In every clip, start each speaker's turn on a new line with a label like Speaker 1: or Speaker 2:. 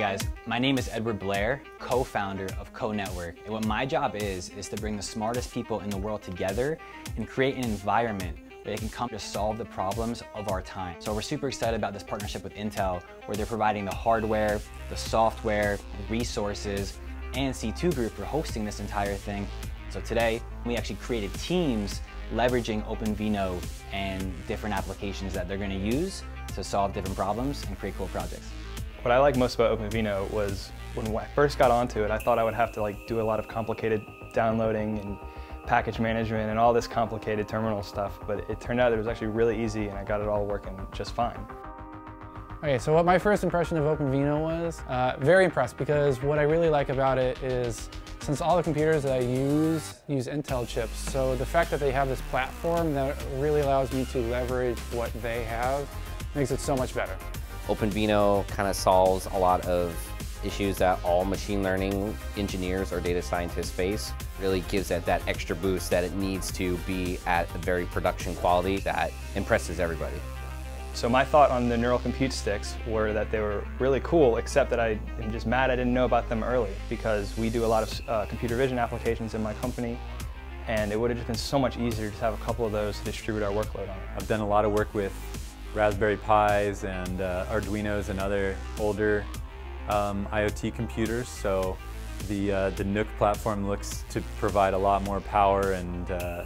Speaker 1: guys, my name is Edward Blair, co-founder of Co-Network. And what my job is, is to bring the smartest people in the world together and create an environment where they can come to solve the problems of our time. So we're super excited about this partnership with Intel, where they're providing the hardware, the software, resources, and C2 Group for hosting this entire thing. So today, we actually created teams leveraging OpenVINO and different applications that they're gonna use to solve different problems and create cool projects.
Speaker 2: What I like most about OpenVINO was when I first got onto it, I thought I would have to like do a lot of complicated downloading and package management and all this complicated terminal stuff, but it turned out it was actually really easy and I got it all working just fine.
Speaker 3: Okay, so what my first impression of OpenVINO was, uh, very impressed because what I really like about it is since all the computers that I use use Intel chips, so the fact that they have this platform that really allows me to leverage what they have makes it so much better.
Speaker 4: OpenVINO kind of solves a lot of issues that all machine learning engineers or data scientists face. Really gives it that extra boost that it needs to be at a very production quality that impresses everybody.
Speaker 2: So my thought on the neural compute sticks were that they were really cool, except that I am just mad I didn't know about them early because we do a lot of uh, computer vision applications in my company and it would have just been so much easier to have a couple of those to distribute our workload on.
Speaker 5: I've done a lot of work with Raspberry Pis and uh, Arduinos and other older um, IoT computers. So the, uh, the NUC platform looks to provide a lot more power and uh,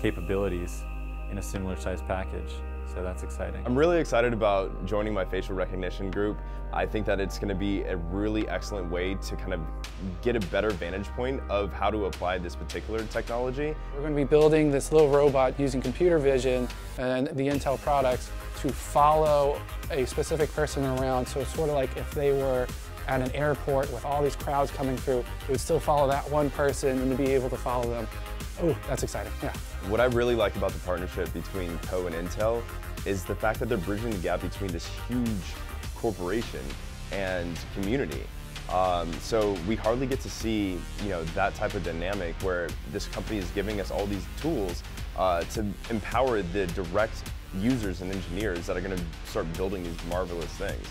Speaker 5: capabilities in a similar size package. So that's exciting.
Speaker 6: I'm really excited about joining my facial recognition group. I think that it's going to be a really excellent way to kind of get a better vantage point of how to apply this particular technology.
Speaker 3: We're going to be building this little robot using computer vision and the Intel products to follow a specific person around. So it's sort of like if they were at an airport with all these crowds coming through, it would still follow that one person and to be able to follow them. Oh, that's exciting, yeah.
Speaker 6: What I really like about the partnership between Co and Intel is the fact that they're bridging the gap between this huge corporation and community. Um, so we hardly get to see, you know, that type of dynamic where this company is giving us all these tools uh, to empower the direct users and engineers that are going to start building these marvelous things.